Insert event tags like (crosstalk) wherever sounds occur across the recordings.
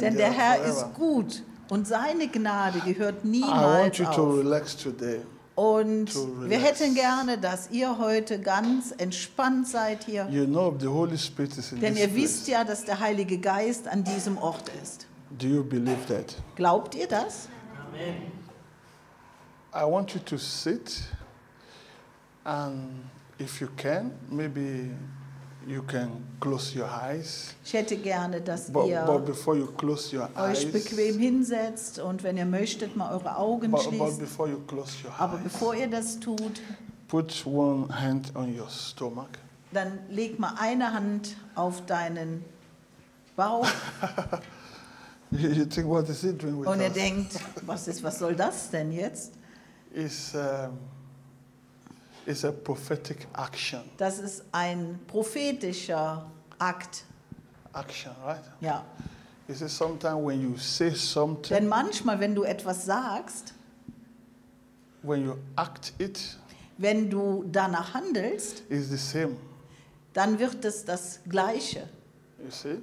Denn der Herr ist gut und seine Gnade, die hört I want niemals you to auf. relax today. Und wir hätten gerne, dass ihr heute ganz entspannt seid hier. You know the Holy Spirit is in Denn ihr wisst ja, dass der Heilige Geist an diesem Ort ist. Do you believe that? Glaubt ihr das? I want you to sit, and if you can, maybe you can close your eyes. Ich hätte gerne, dass But, ihr but before you close your eyes, euch bequem hinsetzt und wenn ihr möchtet, mal eure Augen but, but schließt. before you close your Aber eyes, bevor ihr das tut, put one hand on your stomach. dann leg mal eine Hand auf deinen Bauch (laughs) You, you think, what is he doing with und ihr us? denkt, was ist, was soll das denn jetzt? It's, um, it's a prophetic action. Das ist ein prophetischer Akt. Action, right? Ja. You see, sometimes when you say something, Denn manchmal, wenn du etwas sagst, when you act it, wenn du danach handelst, it's the same. dann wird es das Gleiche. You see?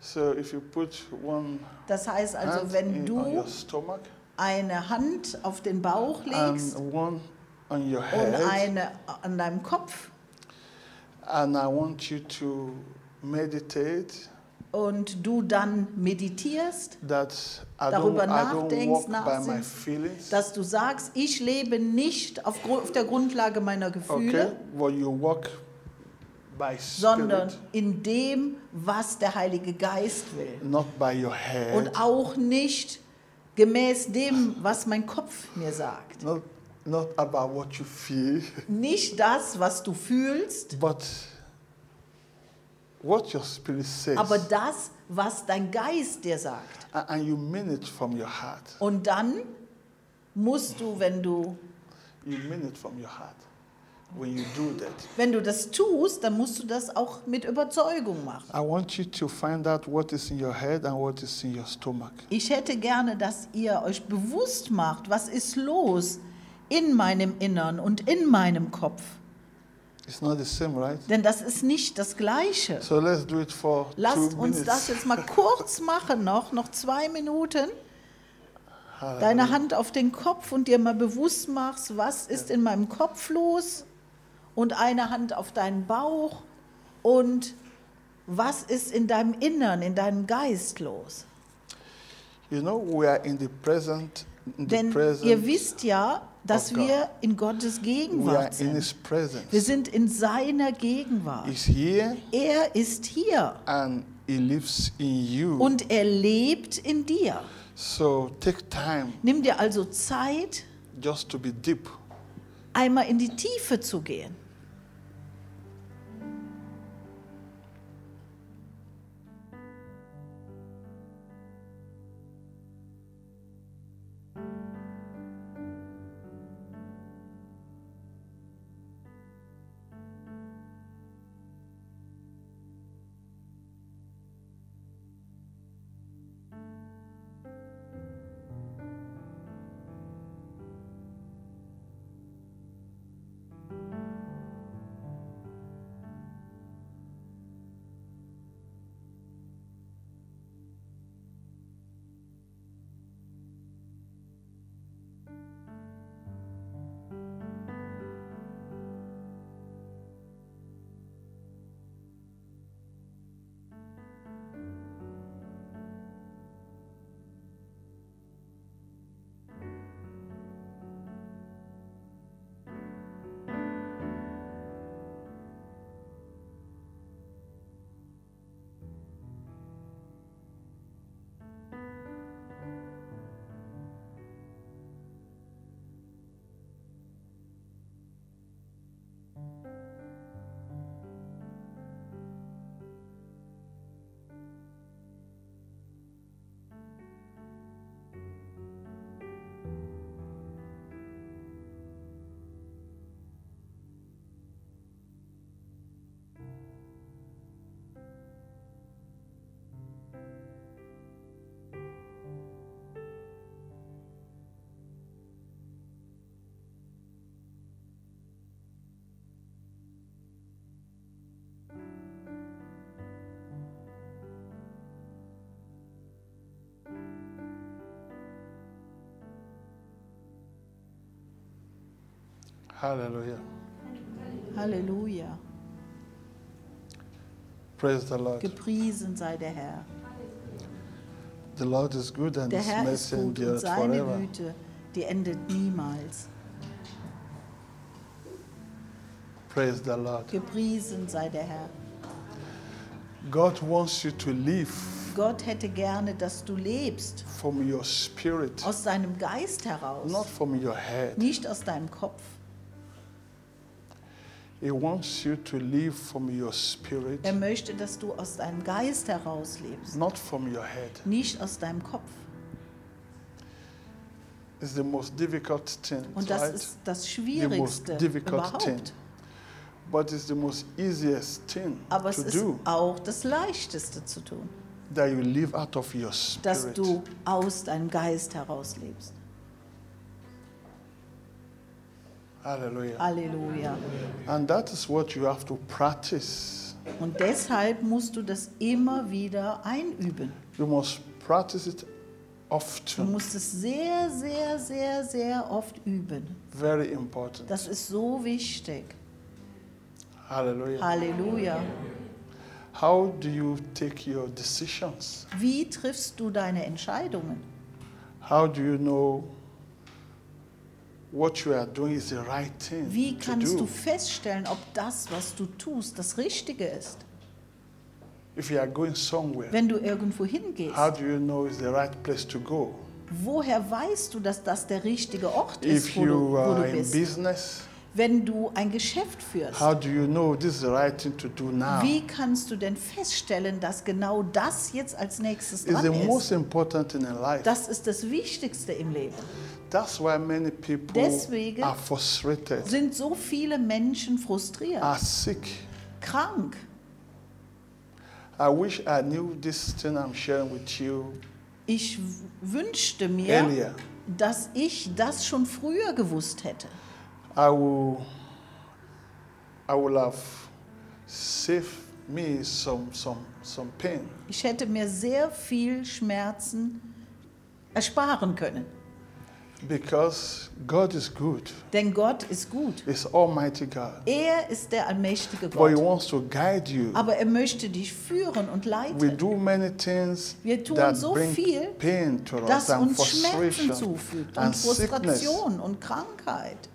So if you put one Das heißt also, hand wenn in, du stomach eine Hand auf den Bauch legst and one on your und head, eine an deinem Kopf. And I want you to meditate und du dann meditierst, Darüber nachdenkst, nachsinnst, dass du sagst, ich lebe nicht auf, auf der Grundlage meiner Okay, Gefühle, well you walk by sondern in dem, was der Heilige Geist will. not by your head, Und auch nicht gemäß dem, was mein Kopf mir sagt. not not about what you feel, Nicht das, was du fühlst, (laughs) but what your spirit says, aber das, was dein Geist dir sagt. And you mean it from your heart. Und dann musst du, wenn du, You mean it from your heart when you do that. wenn du das tust, dann musst du das auch mit Überzeugung machen. I want you to find out what is in your head and what is in your stomach. Ich hätte gerne, dass ihr euch bewusst macht, was ist los in meinem Innern und in meinem Kopf. It's not the same, right? Denn das ist nicht das Gleiche. So let's do it for Lasst uns minutes. das jetzt mal (laughs) kurz machen, noch, noch zwei Minuten. Deine Hand auf den Kopf und dir mal bewusst machst, was ist in meinem Kopf los und eine Hand auf deinen Bauch und was ist in deinem Innern, in deinem Geist los. You know, we are in the present, Denn ihr wisst ja, dass wir in Gottes Gegenwart in sind. Wir sind in seiner Gegenwart. Er ist hier and He lives in you. und er lebt in dir. so take time Nimm dir also Zeit, just to be deep. einmal in die Tiefe zu gehen. Hallelujah. Halleluja. Praise the Lord. Gepriesen sei der Herr. The Lord is good and Der his Herr ist gut und seine forever. Güte, die endet niemals. Praise the Lord. Gepriesen sei der Herr. God wants you to live Gott hätte gerne, dass du lebst from your spirit, aus deinem Geist heraus, not from your head. nicht aus deinem Kopf. Er möchte, dass du aus deinem Geist heraus lebst, not from your head. nicht aus deinem Kopf. It's the most difficult thing, Und das right? ist das Schwierigste difficult thing. überhaupt. But it's the most easiest thing Aber es to ist do auch das Leichteste zu tun, that you live out of your dass spirit. du aus deinem Geist heraus lebst. Hallelujah. Halleluja. And that is what you have to practice. Und deshalb musst du das immer wieder einüben. You must practice it Du often. musst es sehr, sehr, sehr, sehr oft üben. Very important. Das ist so wichtig. Hallelujah. Halleluja. How do you take your decisions? Wie triffst du deine Entscheidungen? How do you know what you are doing is the right thing Wie kannst du feststellen, ob das, was du tust, das Richtige ist? If you are going somewhere, Wenn du irgendwo hingehst, how do you know it's the right place to go? woher weißt du, dass das der richtige Ort ist, wo du, wo du bist? Wenn du ein Geschäft führst, how do you know this is the right thing to do now? wie kannst du denn feststellen, dass genau das jetzt als nächstes It's the dran most important thing in life. Das ist das Wichtigste im Leben. That's why many people Deswegen are frustrated, Sind so viele Menschen frustriert, are sick. krank. I wish I knew this thing I'm sharing with you Ich wünschte mir, earlier. dass ich das schon früher gewusst hätte. I will, I will have saved me some, some, some pain. Ich hätte mir sehr viel Schmerzen ersparen können. Because God is good. Denn Gott ist gut. He's Almighty God. Er ist der allmächtige But He Gott. wants to guide you. Aber er möchte dich führen und We leiten, do many things Wir tun that so bring viel, pain to us das and uns Schmerzen frustration zufügt and und sickness Frustration und Krankheit.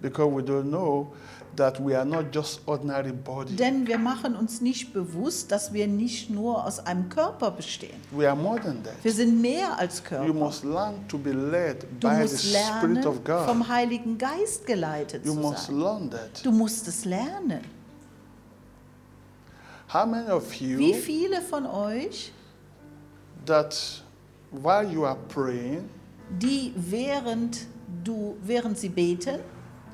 Because we don't know that we are not just ordinary body. Denn wir machen uns nicht bewusst, dass wir nicht nur aus einem Körper bestehen. We are more than that. Wir sind mehr als You Körper. must learn to be led Du by the musst lernen, Spirit of God. vom Heiligen Geist geleitet You zu must sein. learn that. Du musst es lernen. How many of Wie you viele von euch, that while you are praying die während du, während sie beten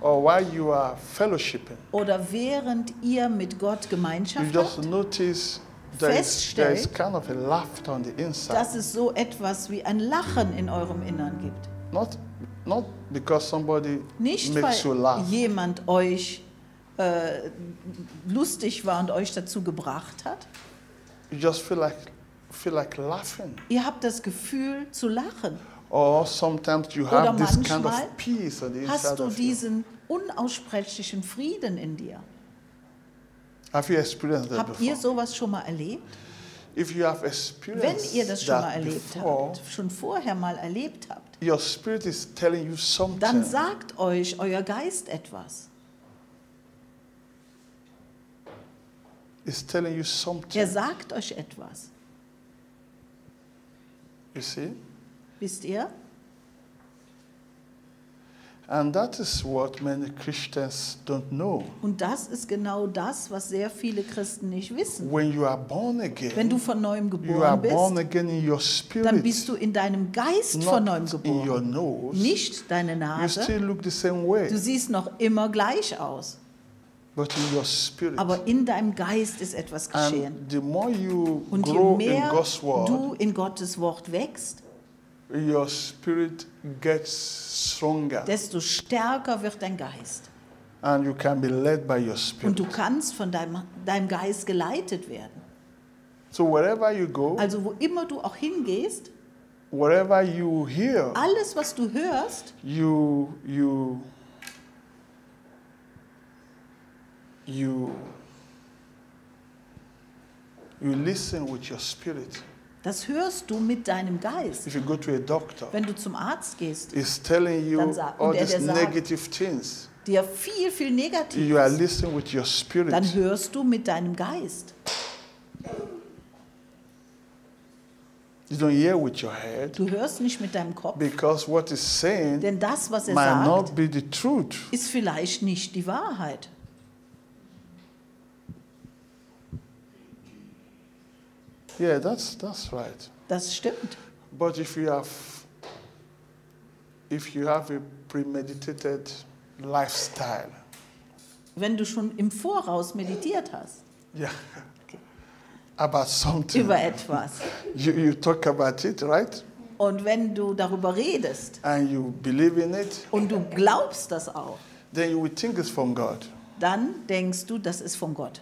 or while you are fellowshipping, oder während ihr mit Gott you Gemeinschaft just habt, notice there is, there is Feststellt, kind of a laughter on the inside. dass es so etwas wie ein Lachen in eurem Innern gibt? Not, not because somebody Nicht, makes you weil laugh, jemand euch äh, lustig war und euch dazu gebracht hat. you just feel like, feel like laughing. Ihr habt das Gefühl zu lachen. Or sometimes you Oder have this kind manchmal of peace on the Hast du diesen unaussprechlichen Frieden in dir? Have you experienced that Habt ihr before? sowas schon mal erlebt? If you have Wenn experienced ihr das schon mal erlebt before, habt, schon vorher mal erlebt habt, your spirit is telling you something. dann sagt euch euer Geist etwas. Telling you something. Er sagt euch etwas. You see? Wisst ihr? And that is what many Christians don't know. Und das ist genau das, was sehr viele Christen nicht wissen. When you are born Wenn again, du von neuem you are geboren born bist, again in your dann spirit, bist du in deinem Geist von neuem not in your geboren. nose. Nicht deine You Nase. still look the same way, Du siehst noch immer gleich aus. but in your spirit. Aber in deinem Geist ist etwas geschehen. And the more you Und je grow in mehr God's word, du in Gottes Wort wächst, your spirit gets stronger, desto stärker wird dein Geist. and you can be led by your spirit. Und du kannst von deinem, deinem Geist geleitet werden. So wherever you go, Also wo immer du auch hingehst, wherever you hear, alles, was du hörst, you you you you listen with your spirit. Das hörst du mit deinem Geist. If you go to a doctor, Wenn du zum Arzt gehst, he's telling you Dann sa- all these sagt- negative things. dir viel, viel negativ You are ist, listening with your spirit. dann hörst du mit deinem Geist. You don't hear with your head Du hörst nicht mit deinem Kopf, because what saying denn das, was er might sagt, not be the truth. ist vielleicht nicht die Wahrheit. Yeah, that's that's right. Das stimmt. But if you have if you have a premeditated lifestyle, Wenn du schon im Voraus meditiert hast yeah, (laughs) about something, über etwas (laughs) you, you talk about it, right? und wenn du darüber redest And you believe in it, und du glaubst das auch, then you will think it's from God. dann denkst du, das ist von Gott.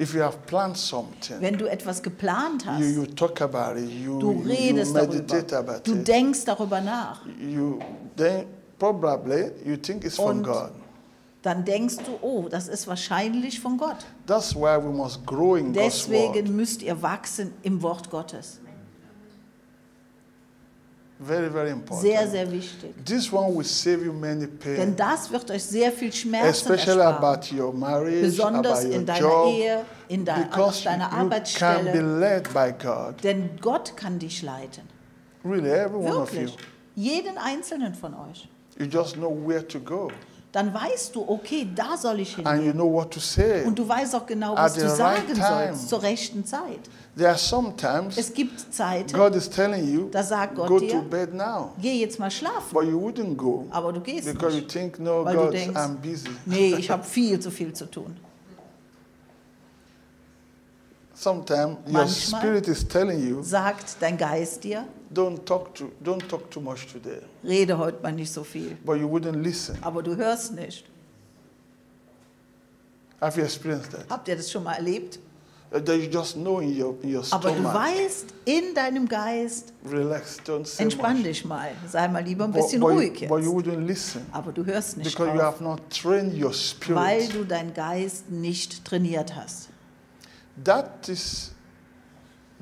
If you have planned something, Wenn du etwas geplant you, hast, you talk about it, you, du you, you redest meditate darüber, about du it, denkst darüber nach, you then probably you think it's from Und God. dann denkst du, oh, das ist wahrscheinlich von Gott. That's why we must grow in God's word. Deswegen müsst ihr wachsen im Wort Gottes. Very, very important. Sehr, sehr wichtig. This one will save you many pain. Denn das wird euch sehr viel Schmerzen especially ersparen. about your marriage, Besonders about your in deiner job, Ehe, in de because deiner you can be led by God. Denn Gott kann dich leiten. Really, every one of you. Wirklich. Jeden einzelnen von euch. You just know where to go, Dann weißt du, okay, da soll ich hin. and you know what to say. Und du weißt auch genau, At was the du right sagen time. sollst zur rechten Zeit. There are sometimes Es gibt Zeiten, God is telling you, da sagt Gott go dir, to bed now, geh jetzt mal schlafen. but you wouldn't go Aber du gehst because you nicht. think, no, Weil du God, denkst, I'm busy. Nee, ich habe viel zu viel zu tun. Sometimes your Manchmal spirit is telling you, Sagt dein Geist dir, don't talk to, don't talk too much today, rede heute mal nicht so viel. but you wouldn't listen. Aber du hörst nicht. Have you experienced that? Habt ihr das schon mal erlebt? Uh, That you just know in your in your Aber du stomach. weißt in deinem Geist, Relax, don't say entspann much. dich mal, sei mal lieber ein But, bisschen but, ruhig you, but you jetzt. wouldn't listen Aber du hörst nicht because you drauf, have not trained your weil spirit. du deinen Geist nicht trainiert hast. That is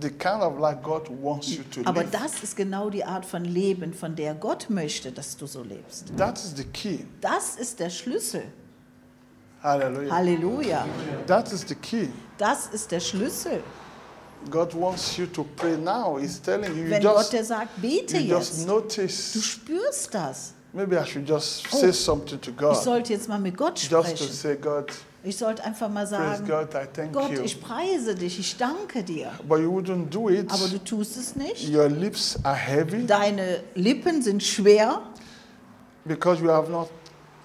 the kind of life God wants you to Aber live. das ist genau die Art von Leben, von der Gott möchte, dass du so lebst. That is the key. Das ist der Schlüssel. Hallelujah. Halleluja. That is the key. Das ist der Schlüssel. God wants you to pray now. He's telling you, you Wenn Gott just, dir sagt, bete you just jetzt, du notice. spürst das. Maybe I should just Oh, say something to Ich God. sollte jetzt mal mit Gott Just to sprechen. say, God, Ich sollte einfach mal sagen, God, Gott, you. ich preise dich, ich danke dir. But you wouldn't do it. Aber du tust es nicht. Your lips are heavy Deine Lippen sind schwer, because you have not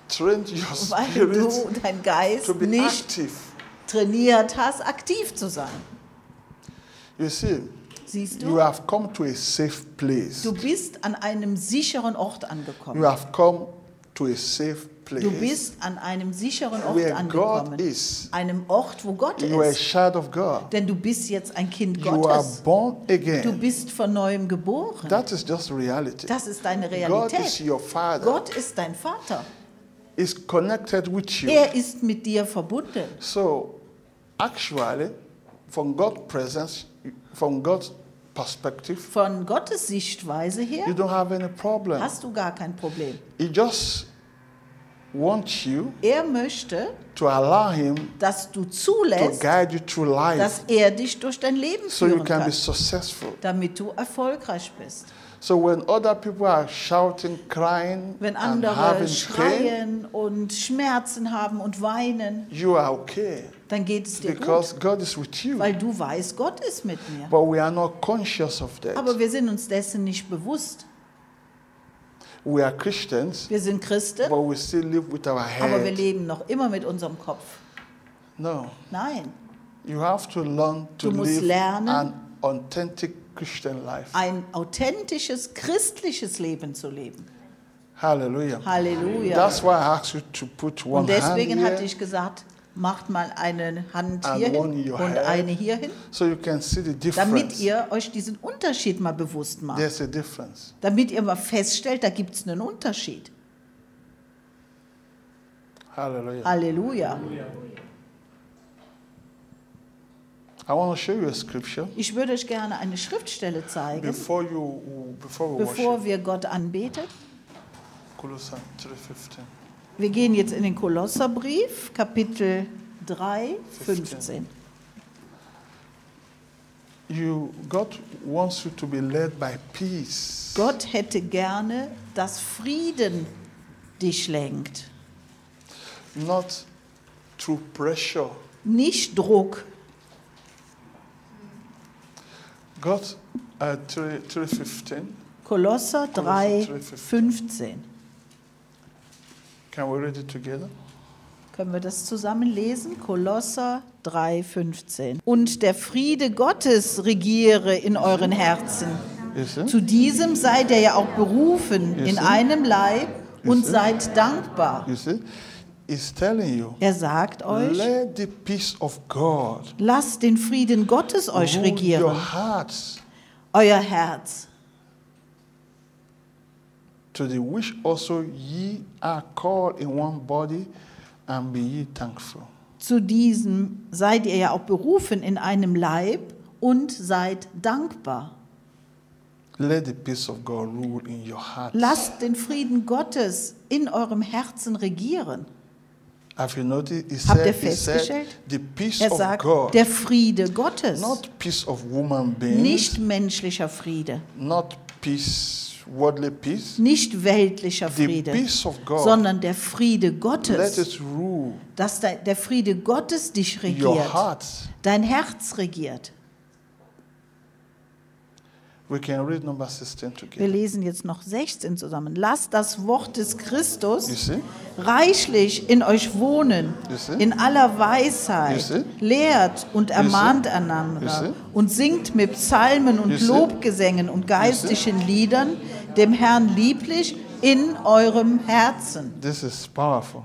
trained your weil du dein Geist to be nicht active. trainiert hast, aktiv zu sein. You see, Siehst you du? have come to a safe place. Du bist an einem sicheren Ort You angekommen. have come to a safe place Du bist an einem sicheren Ort angekommen. Einem Ort, wo Gott You ist. Denn du bist jetzt ein Kind Gottes. Du bist von neuem geboren. Das ist deine Realität. Gott ist dein Vater. Er ist mit dir verbunden. So, actually, from God's presence, from God's perspective, Von Gottes Sichtweise you her don't have any problem. hast du gar kein Problem. He just wants you Er möchte, to allow Him dass du to zulässt, guide you through life dass er dich durch dein Leben so you can be kann, successful. damit du erfolgreich bist. So when other people are shouting, crying, Wenn and andere having pain, schreien und Schmerzen haben und weinen, you are okay dann geht es dir because gut, God is with you. weil du weißt, Gott ist mit mir. But we are not conscious of that. Aber wir sind uns dessen nicht bewusst. We are Christians, Wir sind Christen, but we still live with our aber wir head. leben noch immer mit unserem Kopf. No. Nein, You have to learn to Du musst live lernen, an authentic Christian life. ein authentisches christliches Leben zu leben. Hallelujah. Halleluja. That's why I asked you to put one Und deswegen hand hatte ich gesagt, macht mal eine Hand And hierhin und head. eine hierhin, so damit ihr euch diesen Unterschied mal bewusst macht. Damit ihr mal feststellt, da gibt es einen Unterschied. Halleluja. I want to show you a scripture Ich würde euch gerne eine Schriftstelle zeigen, before you before bevor wir Gott anbeten. Colossians 3:15. Wir gehen jetzt in den Kolosserbrief, Kapitel 3, 15. You God wants you to be led by peace. Gott hätte gerne, dass Frieden dich lenkt, not through pressure. nicht Druck. God, uh, 3, 3.15, Kolosser 3, Kolosser 3, 15. can we read it together? Können wir das zusammen lesen? Kolosser 3, 15. Und der Friede Gottes regiere in euren Herzen. Zu diesem seid ihr ja auch berufen in einem Leib und seid dankbar. You Er sagt euch, let the peace of God lasst den Frieden Gottes euch regieren, your hearts, euer Herz. To the which also ye are called in one body, and be ye thankful. Zu diesem seid ihr ja auch berufen in einem Leib und seid dankbar. Let the peace of God rule in your heart. Lasst den Frieden Gottes in eurem Herzen regieren. Have you noticed? He Habt ihr said, he said festgestellt? the peace Er of sagt, God, der Friede Gottes, not peace of human beings, nicht menschlicher Friede, not peace, peace. nicht weltlicher Friede, God. sondern der Friede Gottes, rule dass der Friede Gottes dich regiert, dein Herz regiert. We can read number 16 Wir lesen jetzt noch 16 zusammen. Lasst das Wort des Christus reichlich in euch wohnen, in aller Weisheit, lehrt und ermahnt einander und singt mit Psalmen und? Lobgesängen und geistlichen Liedern dem Herrn lieblich in eurem Herzen.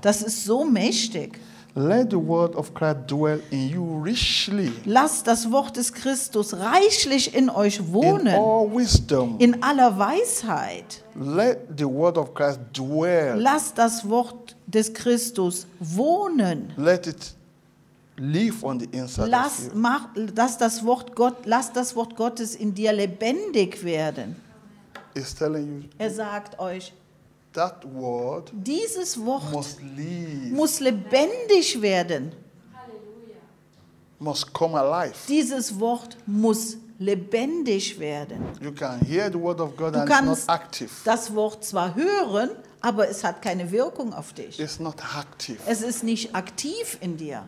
Das ist so mächtig. Let the word of Christ dwell in you richly Lasst das Wort des Christus reichlich in euch in wohnen, all wisdom. in aller Weisheit. Let the word of Christ dwell. Lasst das Wort des Christus wohnen. Let it live on the inside of Lass, you. mach, lass, das Wort Gott, lass das Wort Gottes in dir lebendig werden. It's telling you Er sagt euch, that word dieses Wort must live, muss lebendig werden. must come alive. Dieses Wort muss lebendig werden. You can hear the word of God Du and it's not kannst active. das Wort zwar hören, aber es hat keine Wirkung auf dich. It's not active. Es ist nicht aktiv in dir.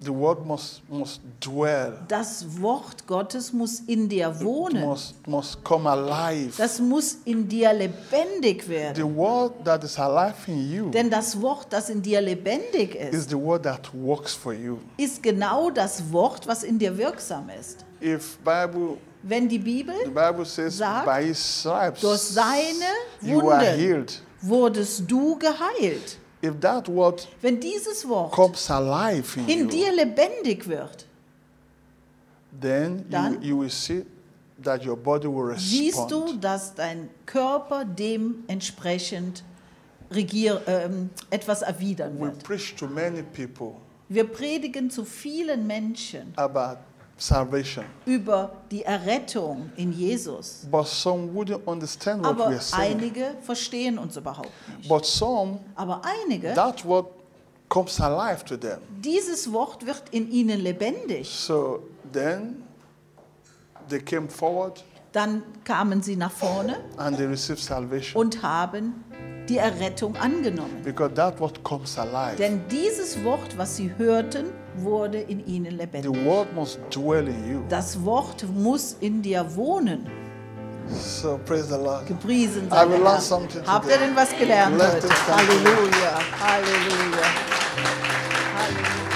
The word must must dwell. Das Wort Gottes muss in dir It wohnen. must must come alive. Das muss in dir lebendig The werden. word that is alive in you Denn das Wort, das in dir lebendig ist, is the word that works for you. ist genau das Wort, was in dir wirksam ist. If Bible Wenn die Bibel the Bible says sagt, by his stripes durch seine you are Wunden healed. wurdest du geheilt. If that word Wenn dieses Wort comes alive in, in you, dir lebendig wird, then Dann you, you will see that your body will siehst du, respond. dass dein Körper dementsprechend regier, ähm, etwas erwidern We wird. preach to many people Wir predigen zu vielen Menschen about salvation, über die Errettung in Jesus. but some wouldn't understand what we Aber are saying. einige verstehen uns überhaupt nicht. But some, Aber einige, that word comes alive to them. dieses Wort wird in ihnen lebendig. So then they came forward Dann kamen sie nach vorne and they received salvation und haben die Errettung angenommen. because that word comes alive. Denn dieses Wort, was sie hörten, wurde in ihnen The lebendig. word must dwell in you. Das Wort muss in dir wohnen. So praise the Lord. Gepriesen I sei will der learn Herr. something Habt ihr today. denn was gelernt Let heute? Halleluja, Halleluja, Halleluja.